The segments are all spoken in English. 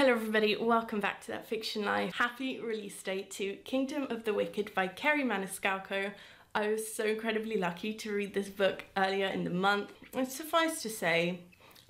Hello everybody, welcome back to That Fiction Life. Happy release date to Kingdom of the Wicked by Kerri Maniscalco. I was so incredibly lucky to read this book earlier in the month. And suffice to say,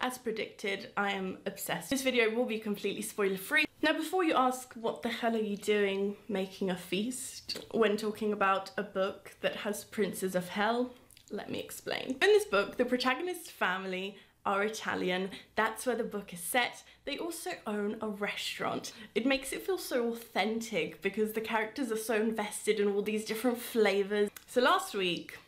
as predicted, I am obsessed. This video will be completely spoiler free. Now before you ask what the hell are you doing making a feast when talking about a book that has princes of hell, let me explain. In this book, the protagonist's family are Italian. That's where the book is set. They also own a restaurant. It makes it feel so authentic because the characters are so invested in all these different flavors. So last week,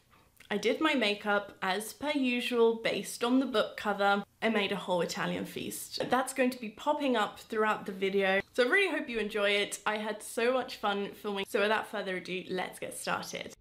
I did my makeup as per usual based on the book cover. I made a whole Italian feast. That's going to be popping up throughout the video. So I really hope you enjoy it. I had so much fun filming. So without further ado, let's get started.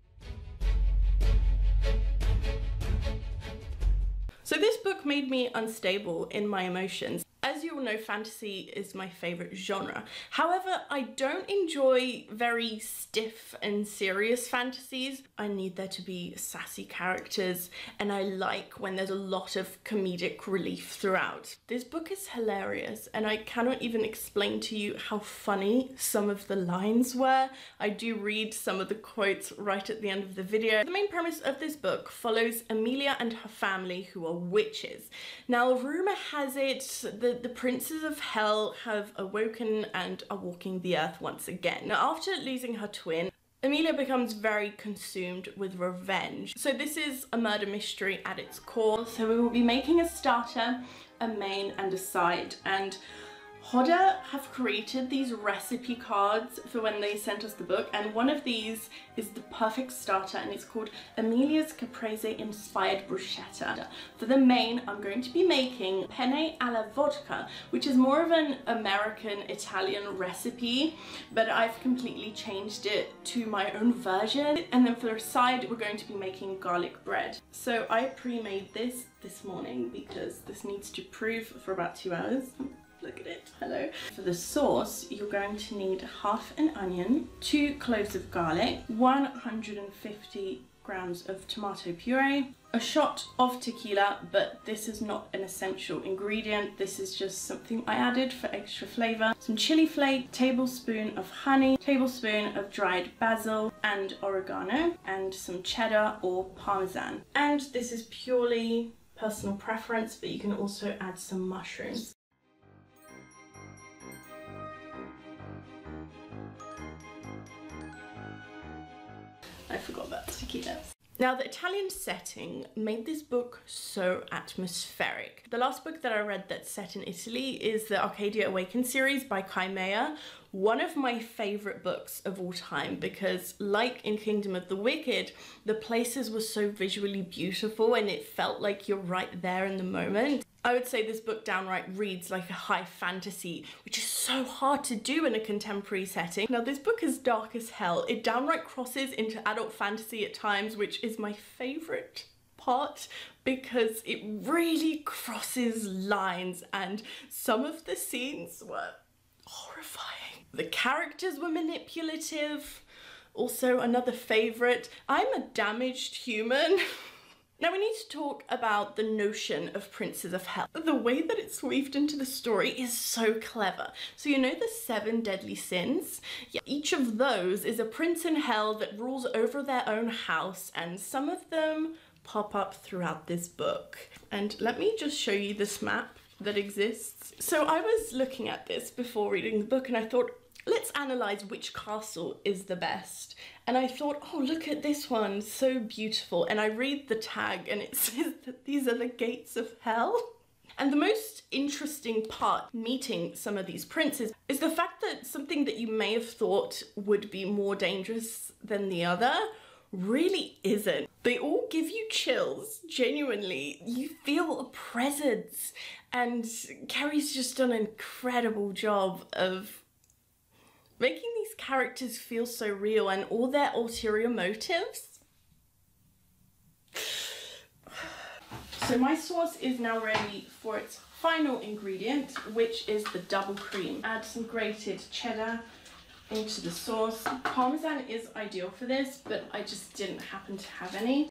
So this book made me unstable in my emotions. As you all know, fantasy is my favourite genre. However, I don't enjoy very stiff and serious fantasies. I need there to be sassy characters and I like when there's a lot of comedic relief throughout. This book is hilarious and I cannot even explain to you how funny some of the lines were. I do read some of the quotes right at the end of the video. The main premise of this book follows Emilia and her family who are witches. Now, rumour has it that the, princes of hell have awoken and are walking the earth once again. Now, after losing her twin, Emilia becomes very consumed with revenge. So this is a murder mystery at its core. So we will be making a starter, a main and a side. And Hodder have created these recipe cards for when they sent us the book and one of these is the perfect starter and it's called Emilia's Caprese inspired bruschetta. For the main I'm going to be making penne alla vodka which is more of an American Italian recipe but I've completely changed it to my own version and then for the side we're going to be making garlic bread. So I pre-made this this morning because this needs to prove for about two hours look at it, hello. For the sauce, you're going to need half an onion, two cloves of garlic, 150 grams of tomato puree, a shot of tequila, but this is not an essential ingredient. This is just something I added for extra flavor. Some chili flake, tablespoon of honey, tablespoon of dried basil and oregano, and some cheddar or parmesan. And this is purely personal preference, but you can also add some mushrooms. I forgot about taquitos. Now, the Italian setting made this book so atmospheric. The last book that I read that's set in Italy is the Arcadia Awakened series by Kai Meyer, one of my favorite books of all time because like in Kingdom of the Wicked, the places were so visually beautiful and it felt like you're right there in the moment. I would say this book downright reads like a high fantasy, which is so hard to do in a contemporary setting. Now this book is dark as hell. It downright crosses into adult fantasy at times, which is my favourite part because it really crosses lines and some of the scenes were horrifying. The characters were manipulative. Also another favourite, I'm a damaged human. Now we need to talk about the notion of princes of hell. The way that it's weaved into the story is so clever. So you know the seven deadly sins? Yeah, each of those is a prince in hell that rules over their own house and some of them pop up throughout this book. And let me just show you this map that exists. So I was looking at this before reading the book and I thought, let's analyze which castle is the best. And I thought, oh, look at this one, so beautiful. And I read the tag and it says that these are the gates of hell. And the most interesting part meeting some of these princes is the fact that something that you may have thought would be more dangerous than the other really isn't. They all give you chills, genuinely. You feel a presence. And Kerri's just done an incredible job of making these characters feel so real and all their ulterior motives. So my sauce is now ready for its final ingredient, which is the double cream. Add some grated cheddar into the sauce. Parmesan is ideal for this, but I just didn't happen to have any.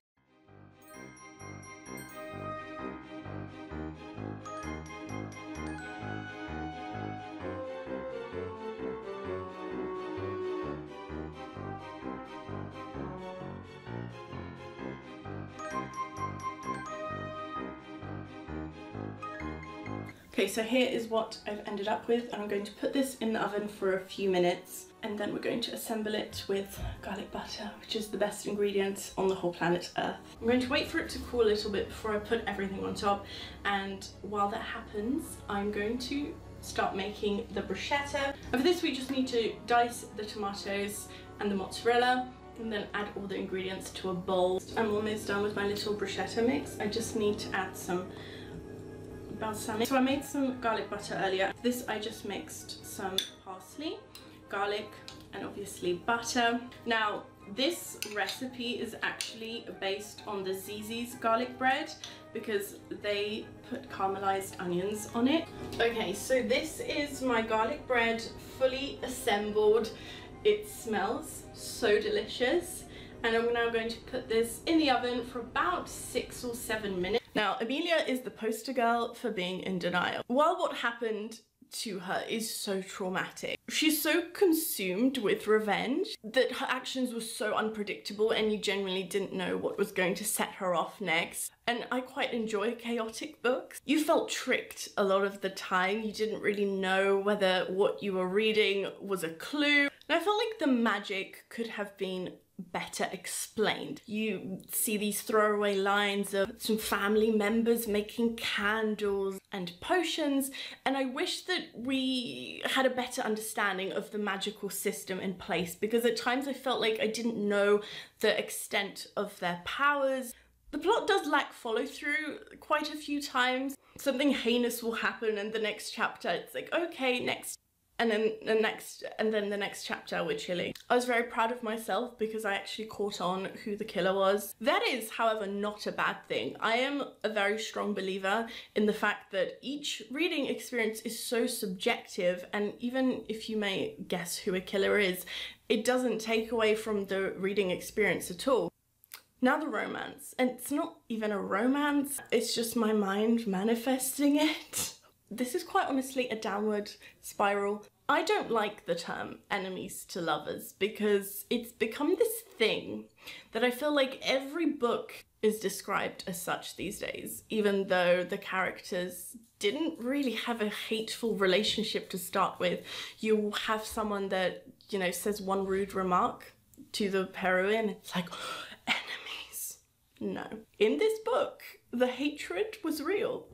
Okay, so here is what I've ended up with and I'm going to put this in the oven for a few minutes and then we're going to assemble it with garlic butter, which is the best ingredient on the whole planet Earth. I'm going to wait for it to cool a little bit before I put everything on top and while that happens, I'm going to start making the bruschetta. And for this we just need to dice the tomatoes and the mozzarella and then add all the ingredients to a bowl. I'm almost done with my little bruschetta mix. I just need to add some balsamic. So I made some garlic butter earlier. This I just mixed some parsley, garlic, and obviously butter. Now, this recipe is actually based on the Zizzi's garlic bread because they put caramelized onions on it. Okay, so this is my garlic bread fully assembled. It smells so delicious and I'm now going to put this in the oven for about six or seven minutes. Now, Emilia is the poster girl for being in denial. While what happened to her is so traumatic. She's so consumed with revenge that her actions were so unpredictable and you genuinely didn't know what was going to set her off next. And I quite enjoy chaotic books. You felt tricked a lot of the time. You didn't really know whether what you were reading was a clue. And I felt like the magic could have been better explained. You see these throwaway lines of some family members making candles and potions, and I wish that we had a better understanding of the magical system in place because at times I felt like I didn't know the extent of their powers. The plot does lack follow through quite a few times. Something heinous will happen, and the next chapter it's like, okay, next and then the next and then the next chapter we're chilling. I was very proud of myself because I actually caught on who the killer was. That is, however, not a bad thing. I am a very strong believer in the fact that each reading experience is so subjective and even if you may guess who a killer is, it doesn't take away from the reading experience at all. Now the romance, and it's not even a romance, it's just my mind manifesting it. This is quite honestly a downward spiral. I don't like the term enemies to lovers because it's become this thing that I feel like every book is described as such these days, even though the characters didn't really have a hateful relationship to start with. You have someone that, you know, says one rude remark to the heroine, it's like, oh, enemies. No. In this book, the hatred was real.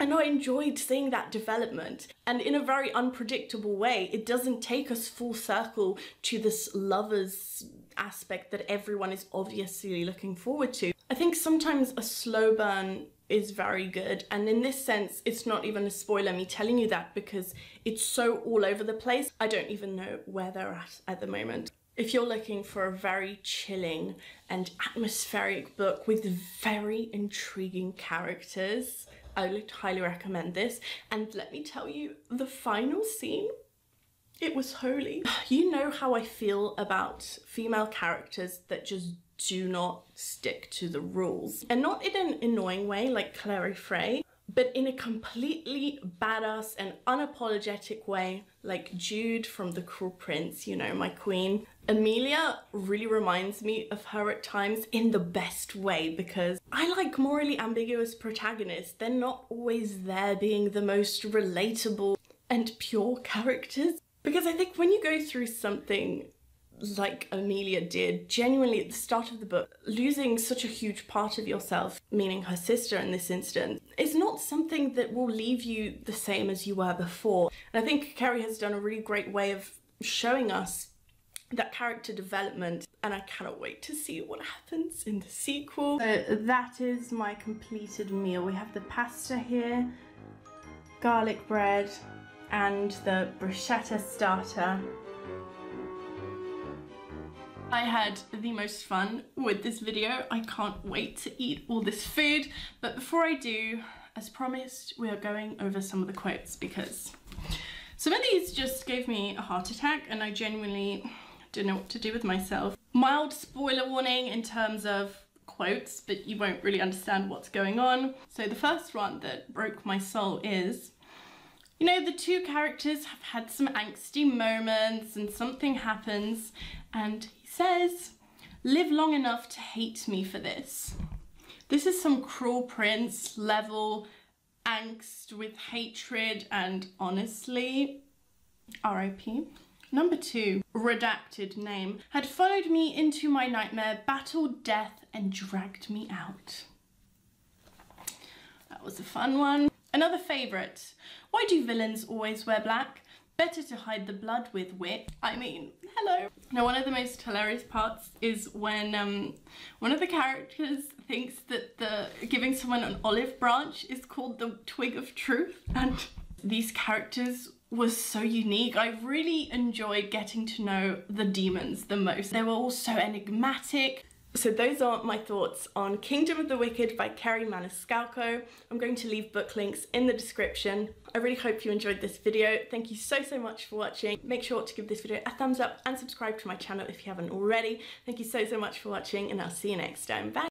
And I enjoyed seeing that development. And in a very unpredictable way, it doesn't take us full circle to this lovers aspect that everyone is obviously looking forward to. I think sometimes a slow burn is very good. And in this sense, it's not even a spoiler me telling you that because it's so all over the place. I don't even know where they're at at the moment. If you're looking for a very chilling and atmospheric book with very intriguing characters, I would highly recommend this. And let me tell you, the final scene, it was holy. You know how I feel about female characters that just do not stick to the rules. And not in an annoying way like Clary Fray, but in a completely badass and unapologetic way, like Jude from The Cruel Prince, you know, my queen. Emilia really reminds me of her at times in the best way because I like morally ambiguous protagonists. They're not always there being the most relatable and pure characters. Because I think when you go through something like Emilia did, genuinely at the start of the book, losing such a huge part of yourself, meaning her sister in this instance, is not something that will leave you the same as you were before. And I think Kerri has done a really great way of showing us that character development and I cannot wait to see what happens in the sequel. So that is my completed meal. We have the pasta here, garlic bread and the bruschetta starter I had the most fun with this video. I can't wait to eat all this food. But before I do, as promised, we are going over some of the quotes because some of these just gave me a heart attack and I genuinely didn't know what to do with myself. Mild spoiler warning in terms of quotes, but you won't really understand what's going on. So the first one that broke my soul is, you know, the two characters have had some angsty moments and something happens and says, live long enough to hate me for this. This is some Cruel Prince level angst with hatred and honestly, RIP. Number two, redacted name, had followed me into my nightmare, battled death, and dragged me out. That was a fun one. Another favourite. Why do villains always wear black? Better to hide the blood with wit. I mean, hello. Now, one of the most hilarious parts is when um, one of the characters thinks that the giving someone an olive branch is called the twig of truth, and these characters was so unique. I really enjoyed getting to know the demons the most. They were all so enigmatic. So those are my thoughts on Kingdom of the Wicked by Kerri Maniscalco. I'm going to leave book links in the description. I really hope you enjoyed this video. Thank you so, so much for watching. Make sure to give this video a thumbs up and subscribe to my channel if you haven't already. Thank you so, so much for watching and I'll see you next time. Bye!